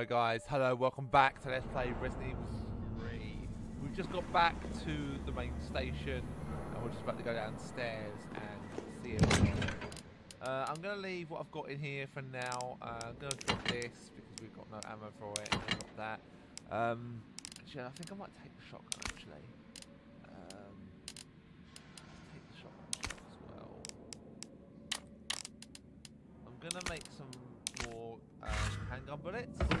Alright guys, hello, welcome back to Let's Play Resident Evil 3. We've just got back to the main station and we're just about to go downstairs and see it. Uh, I'm going to leave what I've got in here for now. Uh, I'm going to drop this because we've got no ammo for it. I'll drop that. Um, actually, I think I might take the shotgun actually. Um, take the shotgun as well. I'm going to make some more um, handgun bullets. Okay.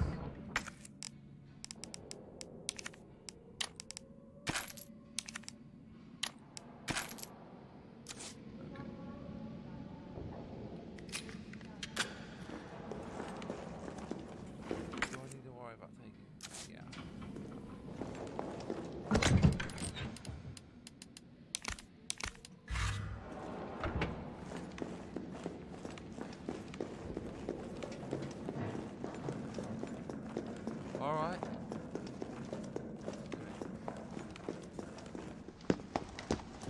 Do I need to worry about taking? Yeah. All right.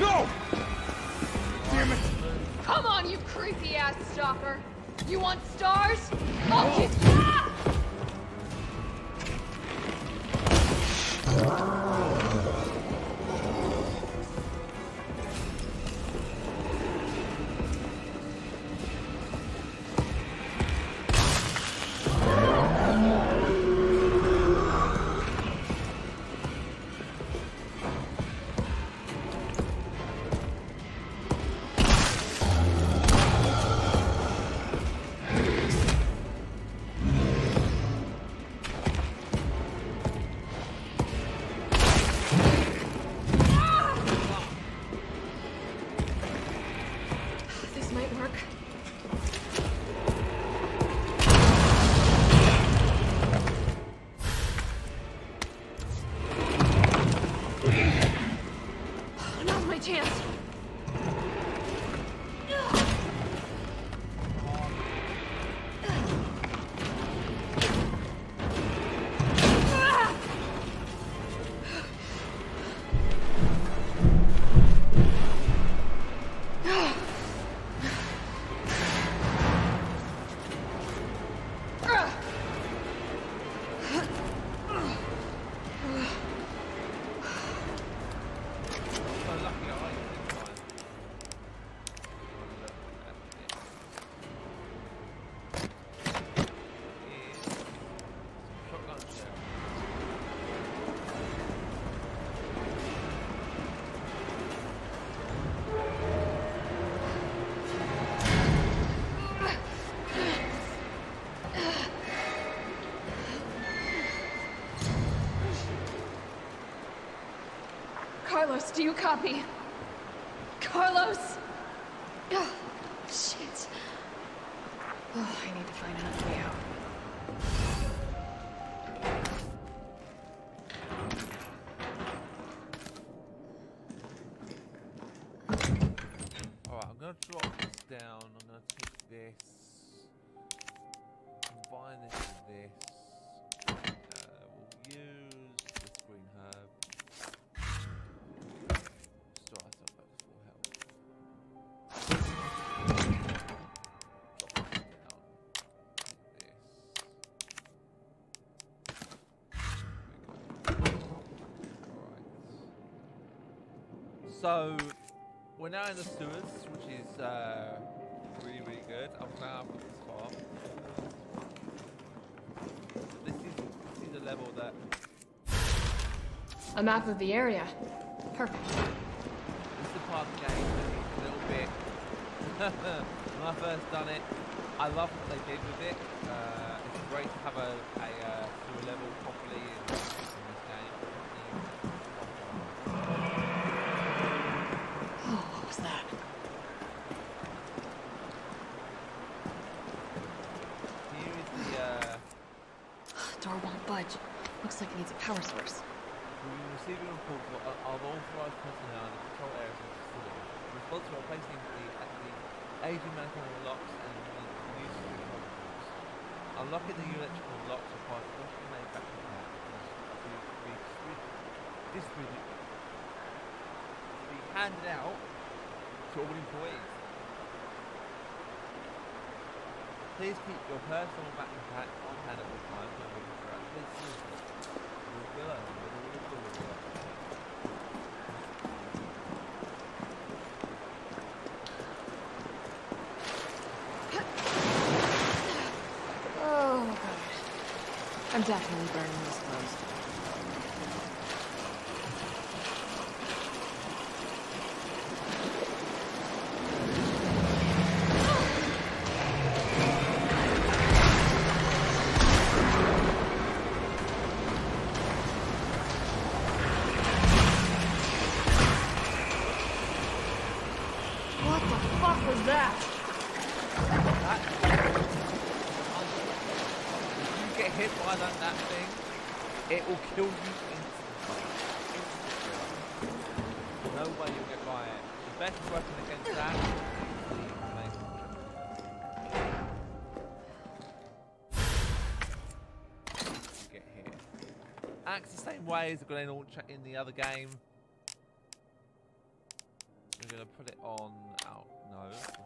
No! Damn it! Come on, you creepy ass stalker. You want stars? I'll kick. Do you copy? Carlos! Oh, shit. Oh, I need to find out. So, we're now in the sewers, which is uh, really, really good. I'm glad I've got this far. This is, this is a level that A map of the area. Perfect. This is the part of the game a little bit. when I first done it, I love what they did with it. Uh, it's great to have a, a uh, a level properly in, in this game. Oh, what was that? Here is the. Uh, Door won't budge. Looks like it needs a power source. We've been receiving reports of, authorized personnel in the control areas of the facility. Responsible for replacing the, the aging mechanical locks and the new security protocols. Unlocking the electrical locks requires special manufacturing pack to be distributed, to be handed out to all employees. Please keep your personal vacuum pack on hand at all times when moving throughout the Oh, I'm definitely burning these clothes. What the fuck was that? That if you get hit by that, that thing, it will kill you instantly. No way you'll get by it. The best weapon against that. Get. Acts the same way as the grenade launcher in the other game. We're gonna put it on Oh,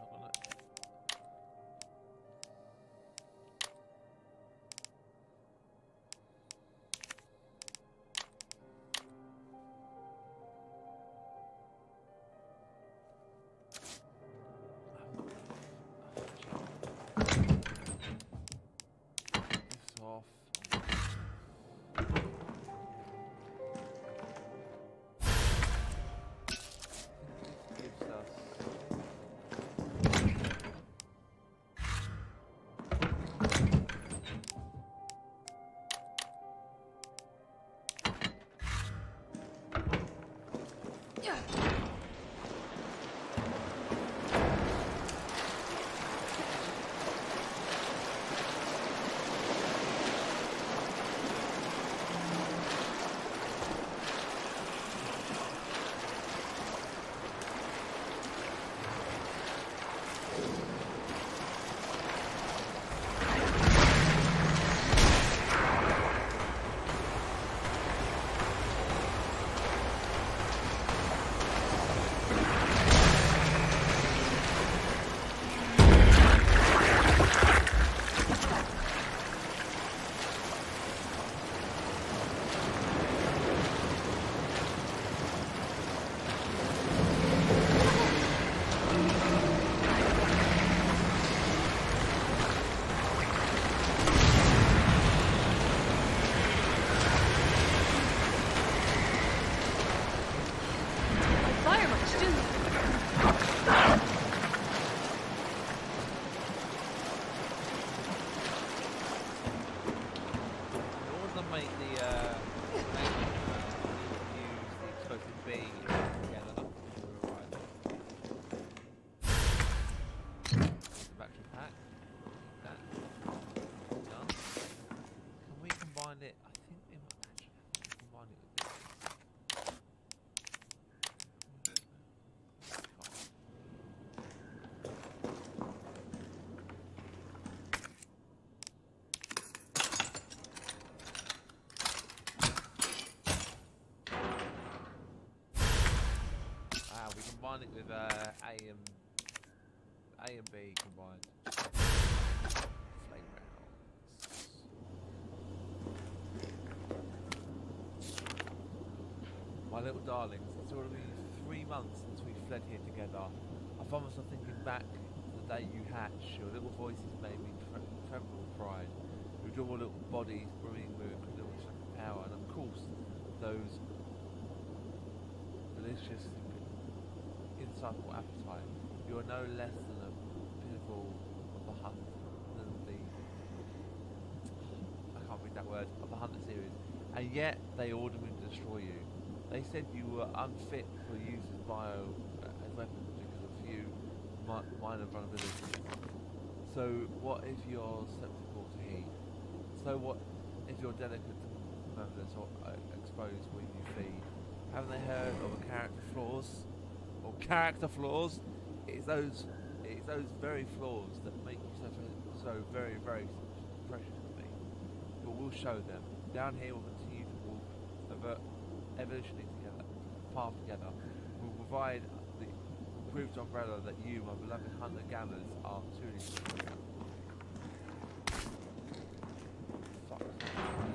combine it with uh, A and A and B combined. My little darlings, it's already three months since we fled here together. I find myself thinking back to the day you hatched. Your little voices made me tre- tremble with pride. Your adorable little bodies brimming with incredible power, and of course, those delicious, insatiable appetite, you are no less than a pinnacle of hunt than the I can't read that word of the Hunter series, and yet they ordered me to destroy you. They said you were unfit for use as bio uh, as weapons because of a few mi- minor vulnerabilities. So what if you're susceptible to heat? So what if you're delicate members or uh, exposed when you feed? Haven't they heard of a character flaws? Character flaws? It's those it's those very flaws that make you so so very very precious to me. But we'll show them. Down here we'll continue to walk ever together path together. We'll provide the proved umbrella that you, my beloved hunter gatherers, are truly Fuck.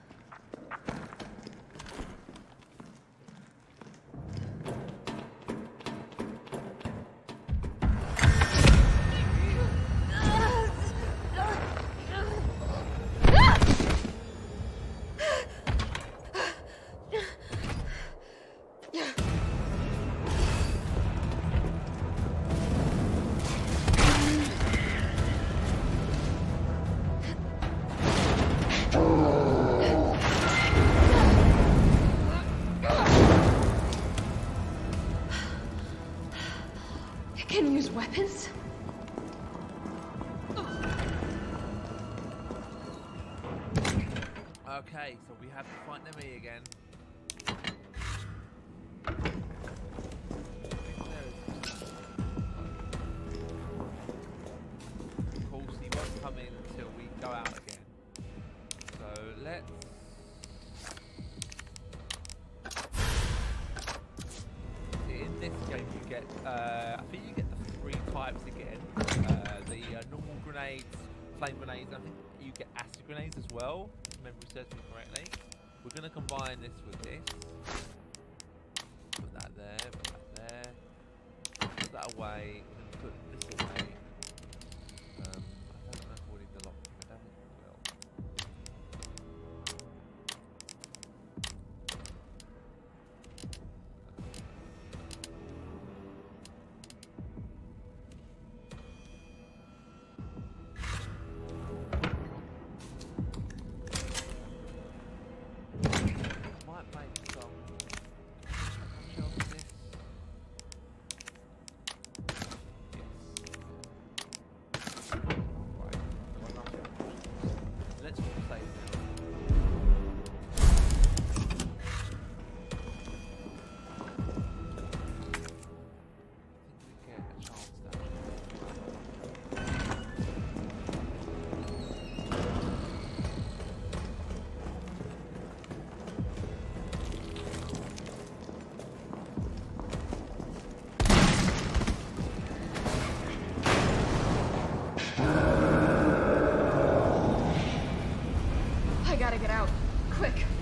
Get. Uh, I think you get the three types again. Uh, the uh, normal grenades, flame grenades. I think you get acid grenades as well. If memory serves me correctly. We're going to combine this with this. Put that there. Put that there. Put that away. Gotta get out. Quick.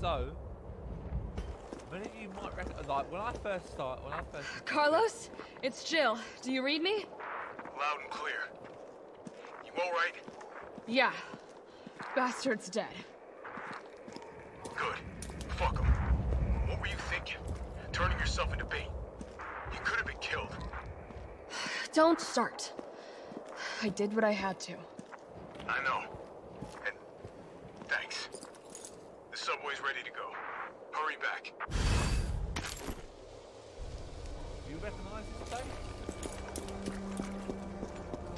So many of you might recognize. Like when I first start, when I first Carlos, it's Jill. Do you read me? Loud and clear. You all right? Yeah. Bastard's dead. Good. Fuck him. What were you thinking? Turning yourself into bait. You could have been killed. Don't start. I did what I had to. I know. And thanks. The subway's ready to go. Hurry back. You recognise this place?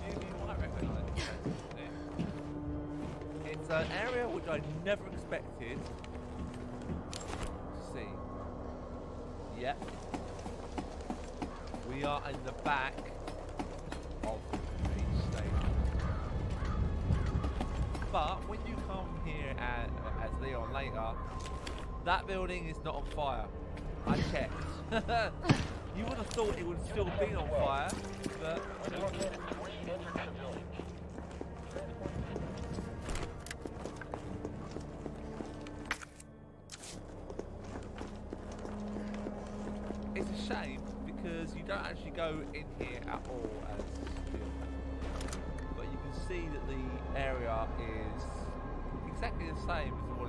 You, you might recognise this. It's an area which I never expected to see. Yep. We are in the back of the station. But later, that building is not on fire. I checked. you would have thought it would still be on fire, but it's a shame because you don't actually go in here at all as But you can see that the area is exactly the same as what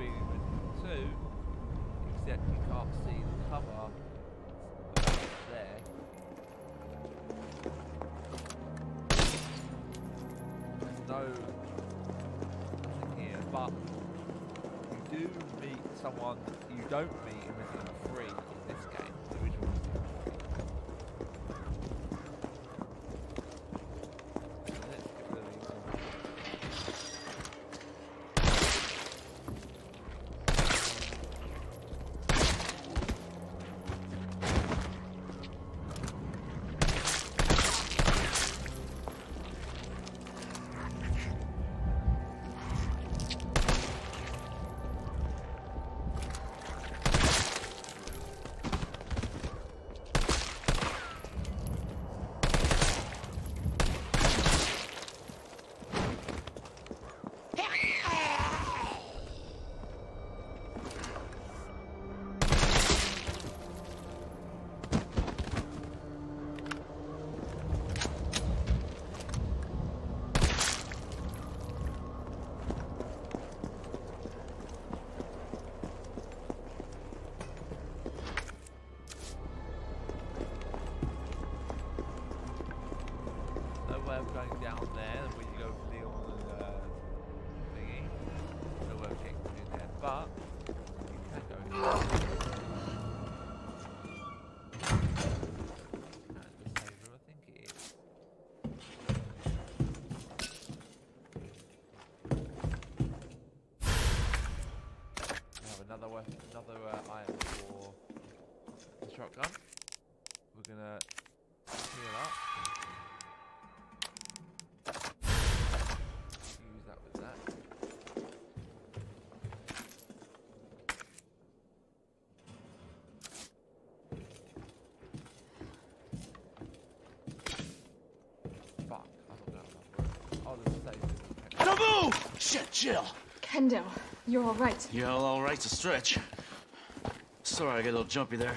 have in Resident 2, except you can't see the cover there. There's no nothing here, but you do meet someone you don't shotgun. We're gonna heal up. Use that with that. Fuck, I don't know enough room. I'll just save it. Move! Shit, Jill. Kendo, you're all right. Yeah, all right's a stretch. Sorry I got a little jumpy there.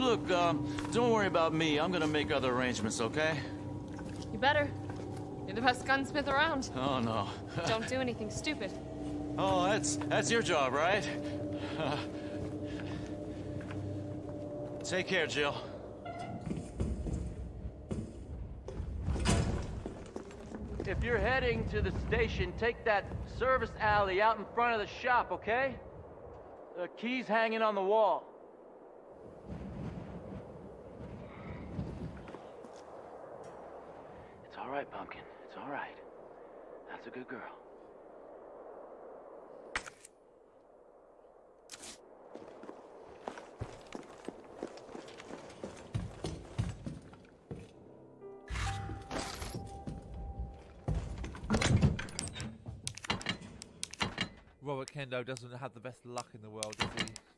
Look, um, don't worry about me. I'm gonna make other arrangements, okay? You better. You're the best gunsmith around. Oh no. Don't do anything stupid. oh, that's that's your job, right? Take care, Jill. If you're heading to the station, take that service alley out in front of the shop, okay? The key's hanging on the wall. all right, Pumpkin. It's all right. That's a good girl. Robert Kendo doesn't have the best luck in the world, does he?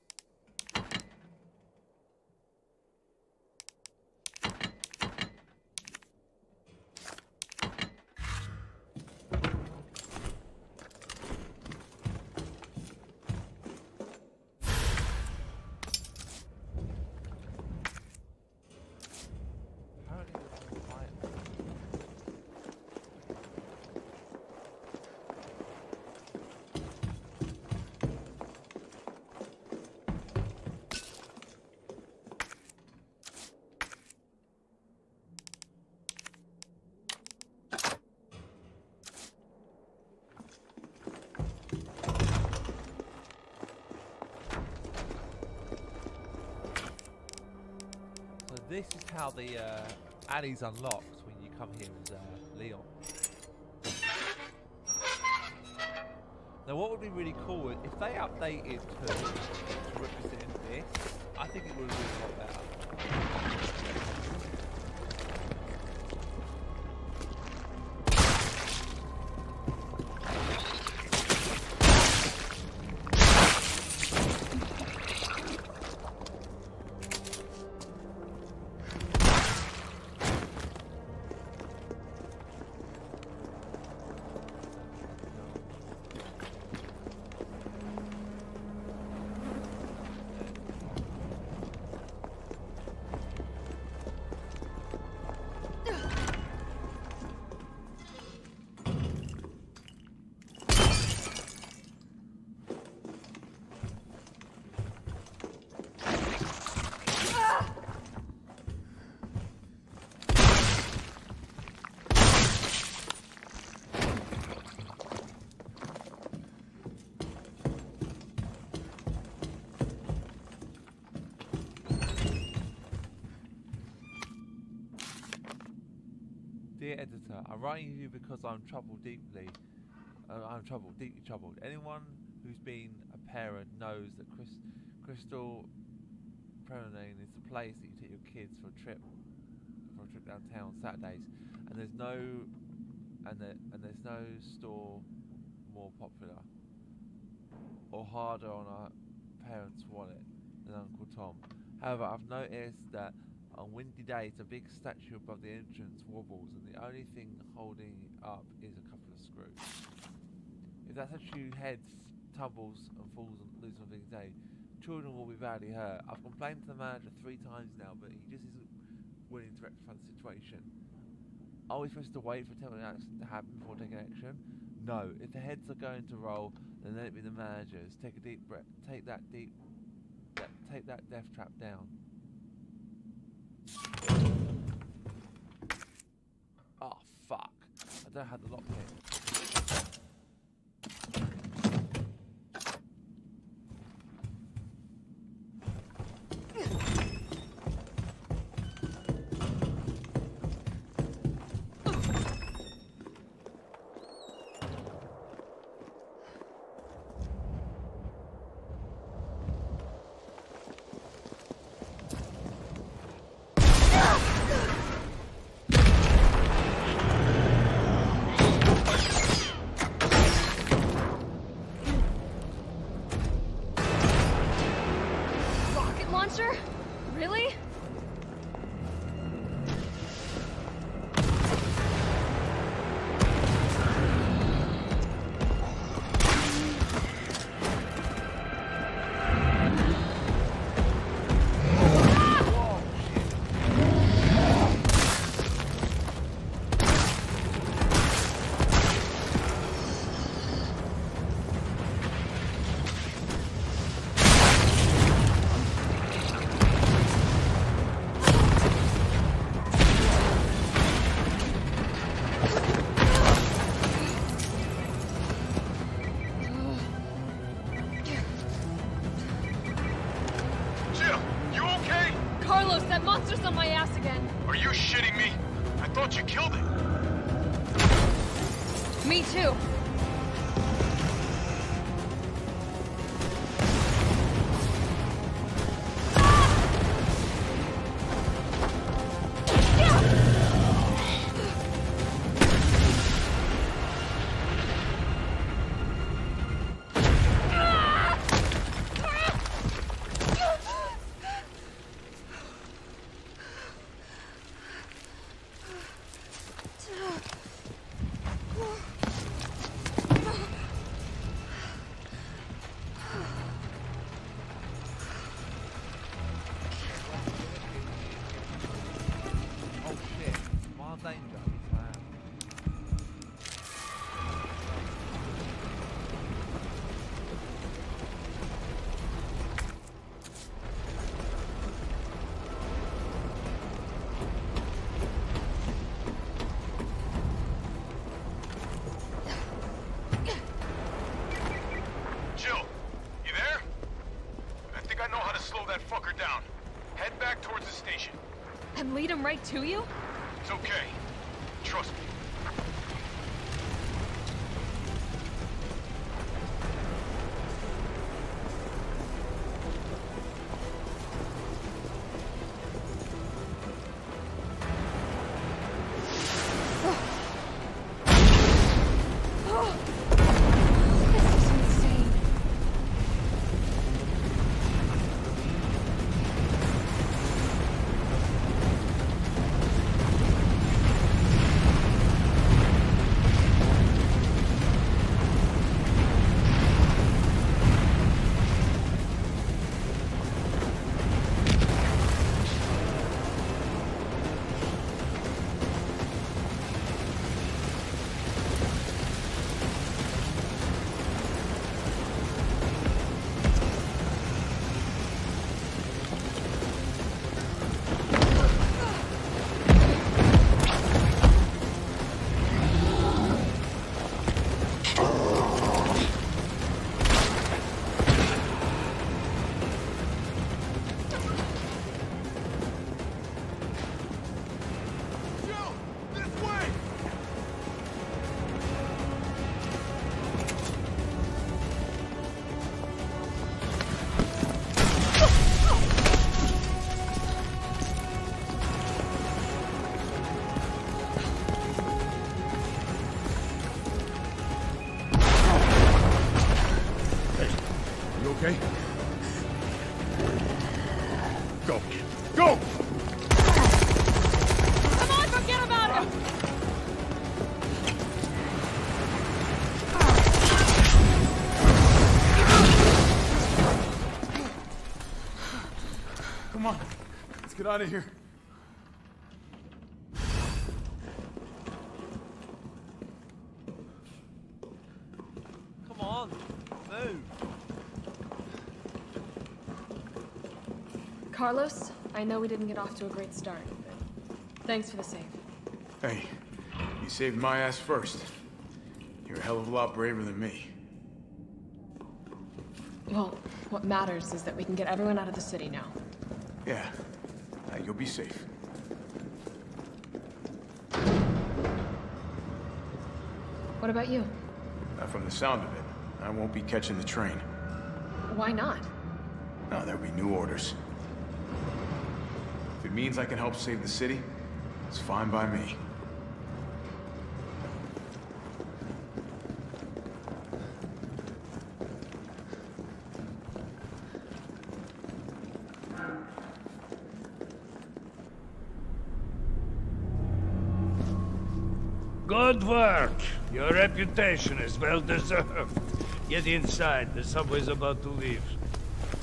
How the uh, alley's unlocked when you come here as uh, Leon. Now what would be really cool if they updated to, to represent this, I think it would have been a lot better. I'm writing you because I'm troubled deeply. Uh, I'm troubled, deeply troubled. Anyone who's been a parent knows that Chris, Crystal Prenane is the place that you take your kids for a trip, for a trip downtown Saturdays, and there's no, and there, and there's no store more popular or harder on a parent's wallet than Uncle Tom. However, I've noticed that on windy days, a big statue above the entrance wobbles, and the only thing holding it up is a couple of screws. If that statue heads, tumbles, and falls loose on a big day, children will be badly hurt. I've complained to the manager three times now, but he just isn't willing to rectify the situation. Are we supposed to wait for a terrible accident to happen before taking action? No. If the heads are going to roll, then let it be the managers. Take a deep breath. Take that deep. Take that death trap down. Oh fuck! I don't have the lockpick. Launcher? Really? Down. Head back towards the station. And lead him right to you? It's okay. Get out of here. Come on, move. Carlos, I know we didn't get off to a great start, but thanks for the save. Hey, you saved my ass first. You're a hell of a lot braver than me. Well, what matters is that we can get everyone out of the city now. Yeah, you'll be safe. What about you? Uh, from the sound of it, I won't be catching the train. Why not? No, there'll be new orders. If it means I can help save the city, it's fine by me. Reputation is well deserved. Get inside. The subway's about to leave.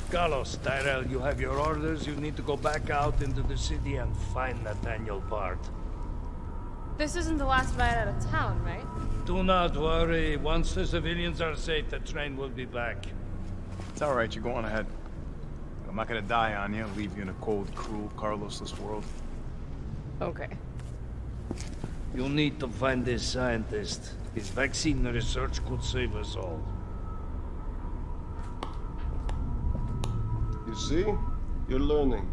Carlos, Tyrell, you have your orders. You need to go back out into the city and find Nathaniel Bard. This isn't the last ride out of town, right? Do not worry. Once the civilians are safe, the train will be back. It's all right, you're going ahead. I'm not gonna die on you, leave you in a cold, cruel, Carlosless world. Okay. You'll need to find this scientist. His vaccine research could save us all. You see? You're learning.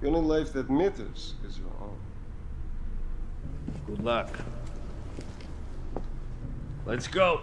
The only life that matters is your own. Good luck. Let's go.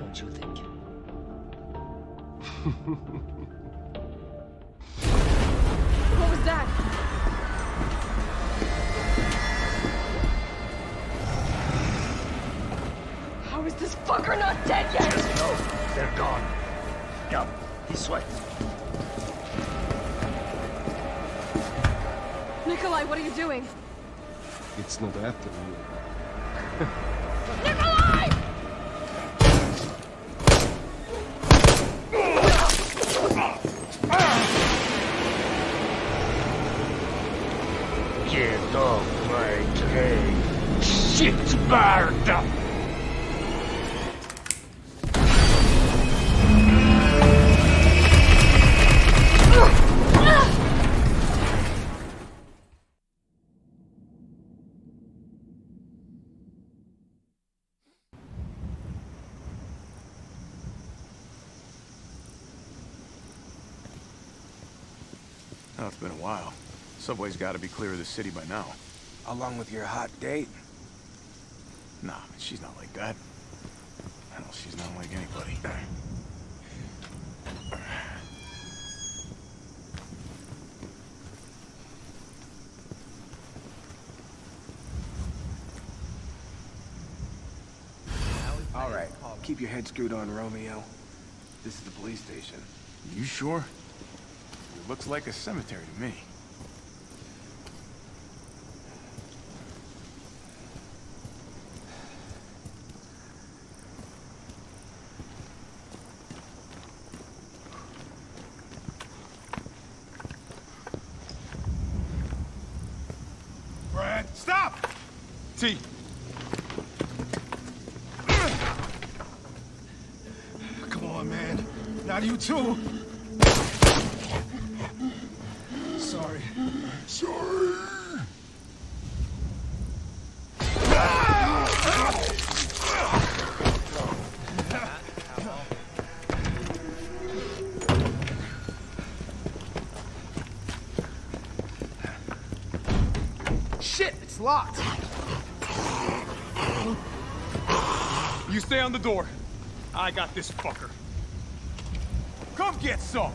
Don't you think? What was that? How is this fucker not dead yet? No, they're gone. Come, this way. Nikolai, what are you doing? It's not after you. Subway's got to be clear of the city by now. Along with your hot date. Nah, she's not like that. Hell, she's not like anybody. All right, keep your head screwed on, Romeo. This is the police station. You sure? It looks like a cemetery to me. Brad! Stop! T. Come on, man. Not you too. Sorry. Sorry. Shit, it's locked. You stay on the door. I got this fucker. Get some.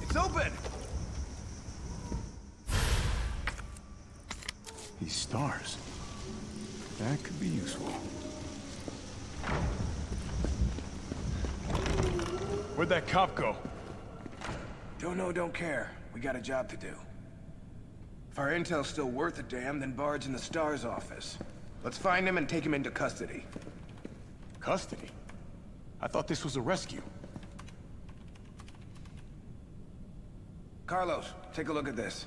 It's open! These stars. That could be useful. Where'd that cop go? Don't know, don't care. We got a job to do. If our intel's still worth a damn, then Bard's in the STARS office. Let's find him and take him into custody. Custody? I thought this was a rescue. Carlos, take a look at this.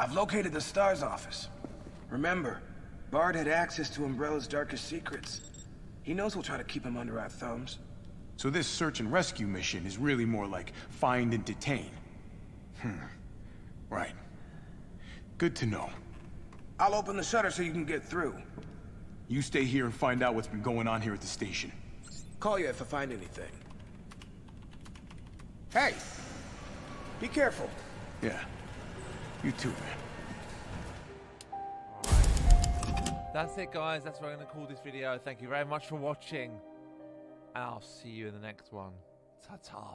I've located the STARS office. Remember, Bard had access to Umbrella's darkest secrets. He knows we'll try to keep him under our thumbs. So this search and rescue mission is really more like find and detain. Hmm. Right. Good to know. I'll open the shutter so you can get through. You stay here and find out what's been going on here at the station. Call you if I find anything. Hey! Be careful. Yeah. You too, man. That's it, guys. That's what I'm going to call this video. Thank you very much for watching. And I'll see you in the next one. Ta-ta,